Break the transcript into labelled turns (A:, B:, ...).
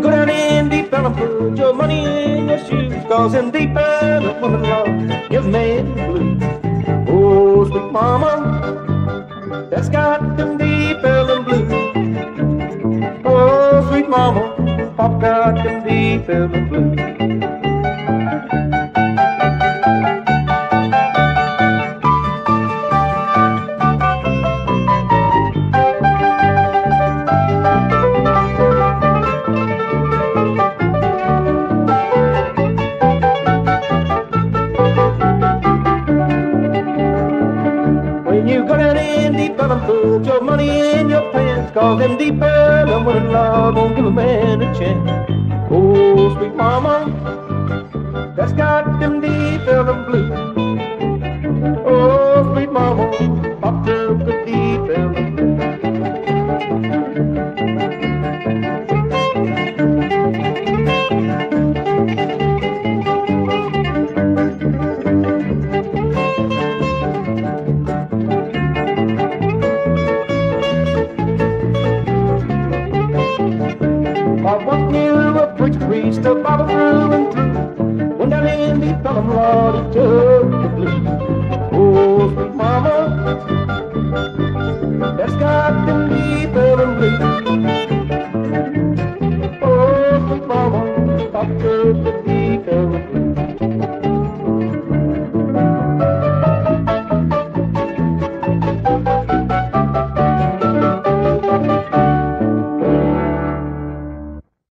A: Go down in Deep Elm put your money in your shoes. Cause in Deep Elm a woman love gives man blue. Oh, sweet mama, that's got them Deep Elm blue. Oh, sweet mama, Pop got them Deep Elm blue. When you go down in Deep Elm put your money in your pants, cause them deep and winning love won't give a man a chance. Oh, sweet mama, that's got them Deep Elm blues. Oh, sweet mama, preached the Bible through and through. When down in Deep Elm, Lord, he took the.